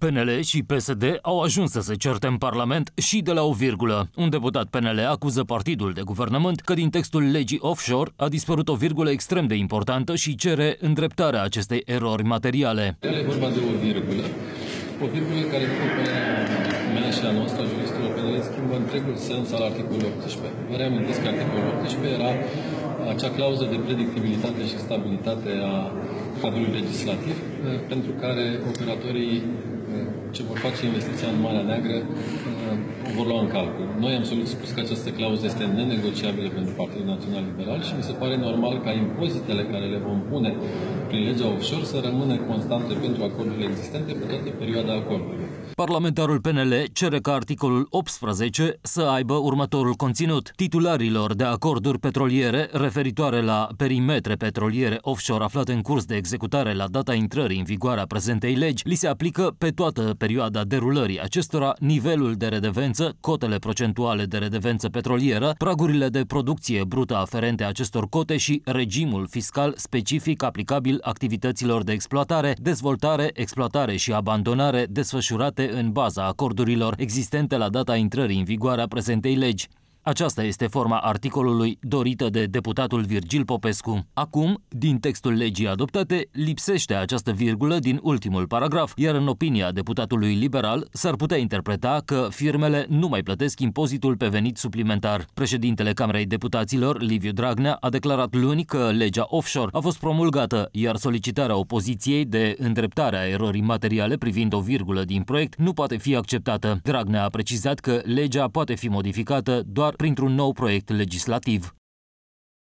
PNL și PSD au ajuns să se certe în Parlament și de la o virgulă. Un deputat PNL acuză partidul de guvernământ că din textul legii offshore a dispărut o virgulă extrem de importantă și cere îndreptarea acestei erori materiale. E vorba de o virgulă, o virgulă care, după părerea mea și a noastră, a juristilor PNL, schimbă întregul sens al articolului 18. Vă reamintesc că articolul 18 era acea clauză de predictibilitate și stabilitate a cadrului legislativ, pentru care operatorii ce vor face investiția în Marea Neagră uh, o vor lua în calcul. Noi am spus că această clauză este nenegociabilă pentru Partidul Național Liberal și mi se pare normal ca impozitele care le vom pune prin legea offshore să rămână constante pentru acordurile existente pe toată perioada acordului. Parlamentarul PNL cere ca articolul 18 să aibă următorul conținut. Titularilor de acorduri petroliere referitoare la perimetre petroliere offshore aflate în curs de executare la data intrării în vigoare a prezentei legi, li se aplică pe toată perioada derulării acestora nivelul de redevență, cotele procentuale de redevență petrolieră, pragurile de producție brută aferente acestor cote și regimul fiscal specific aplicabil activităților de exploatare, dezvoltare, exploatare și abandonare desfășurate în baza acordurilor existente la data intrării în vigoare a prezentei legi. Aceasta este forma articolului dorită de deputatul Virgil Popescu. Acum, din textul legii adoptate, lipsește această virgulă din ultimul paragraf, iar în opinia deputatului liberal s-ar putea interpreta că firmele nu mai plătesc impozitul pe venit suplimentar. Președintele Camerei Deputaților, Liviu Dragnea, a declarat luni că legea offshore a fost promulgată, iar solicitarea opoziției de îndreptare a erorii materiale privind o virgulă din proiect nu poate fi acceptată. Dragnea a precizat că legea poate fi modificată doar printr-un nou proiect legislativ.